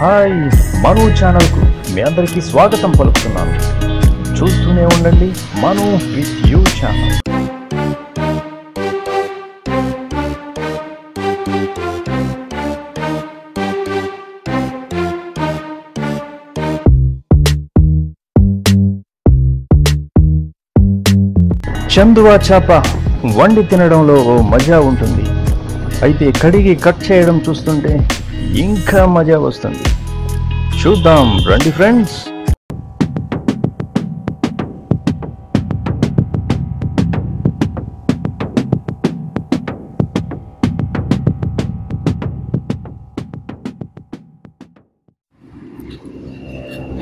Hi మను ఛానల్కు మీ అందరికీ స్వాగతం పలుకుతున్నాను. చూస్తూనే ఉండండి మను విత్ యూ ఛానల్. చందువా చేప వండి తినడంలో ఓ మజా ఉంటుంది. అయితే కడిగి కట్ చేయడం చూస్తుంటే ఇంకా మజా వస్తుంది. చూద్దాం రండి ఫ్రెండ్స్.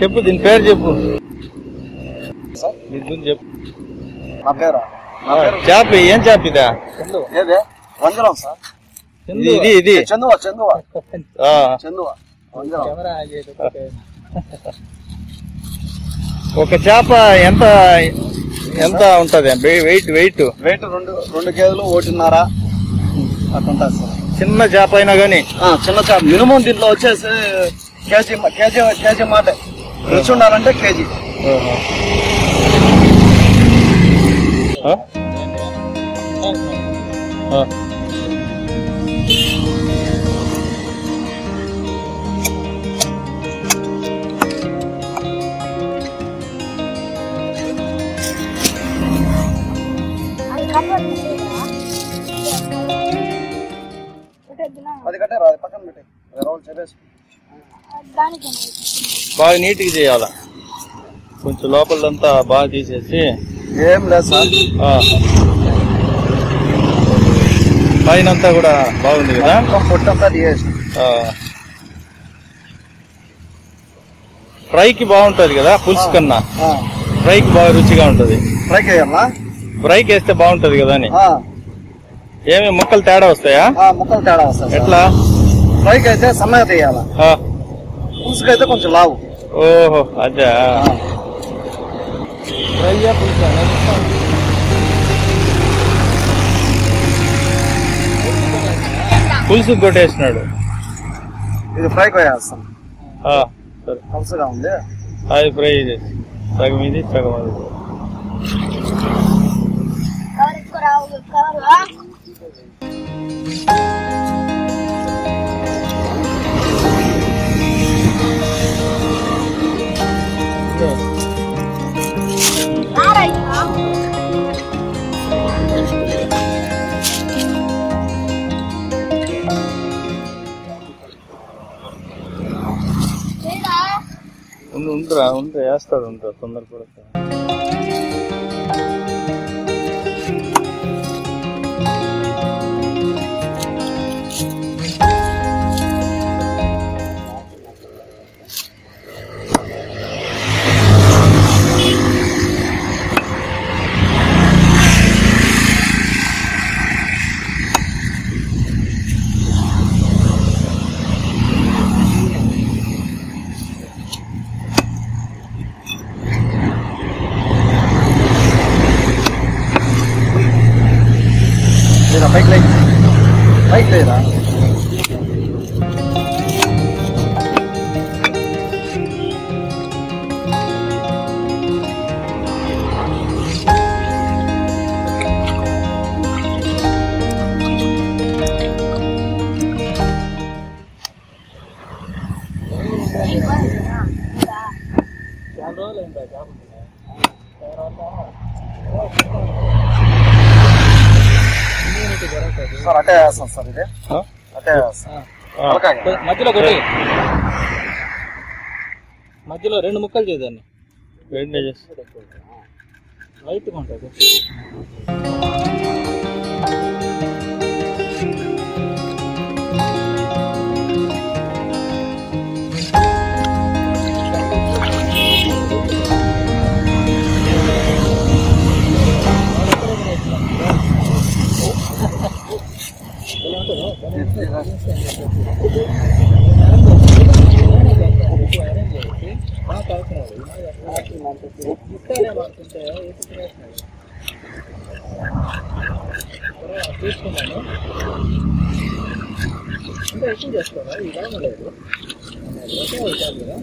చెప్పు దీని పేరు చెప్పు. చెప్పు. నా పేరా? చేప ఏం చేప ఇదా వంజరం సార్. ఇది ఇది చందువ చందువ ఆ, చందువ ఒక చేప ఎంత ఎంత ఉంటది వెయిట్ వెయిట్ వెయిట్ రెండు రెండు కేజీలు ఒకటిన్నర అట్లా చిన్న చేప అయినా గానీ ఆ, చిన్న చేప మినిమం దీంట్లో వచ్చేసి కేజీ కేజీ కేజీ మాట రుచి ఉండాలంటే కేజీ ఆ? రాదు పక్కన పెట్టి. రోజులు చెప్పేసి బాగా నీట్గా చేయాల? కొంచెం లోపలంతా బాగా తీసేసి. ఏం లేదు సార్. పైన అంతా కూడా బాగుంది కదా? పొట్టంతా తీయేసి ఆ. ఫ్రైకి బాగుంటది కదా పులుసు కన్నా? ఫ్రైకి బాగా రుచిగా ఉంటది. ఫ్రై చేయాలా ఫ్రైకి వేస్తే బాగుంటది కదా అని. ఆ, ఏమి ముక్కలు తేడా వస్తాయా ఆ, ముక్కలు తేడా వస్తాయి సార్. ఎట్లా ఫ్రైకి అయితే సన్నగా తీయాలా ఆ. పులుసుకి అయితే కొంచెం లావు ఓహో అదే ఆ. పులుసు కొట్టేసినాడు ఇది ఫ్రై వేస్తాం ఆ, సరే పలుసుగా ఉంది అది ఫ్రై చేసి సగం ఇది సగం అది ఉండు ఉండరా ఉంటే వేస్తాడు ఉంటా తొందరపడతా đây là fake link fake đây là Hãy subscribe sir ఇది ఆ? అట్టే వేస్తాం ఆ. తలకాయ. మధ్యలో కొట్టి మధ్యలో రెండు ముక్కలు చేద్దాన్ని వేడినే చేసి వైట్గా ఉంటుంది తీసుకున్నాను ఇంకా ఎక్కువ చేసుకోరా ఈ లేదు. ఒకే కదా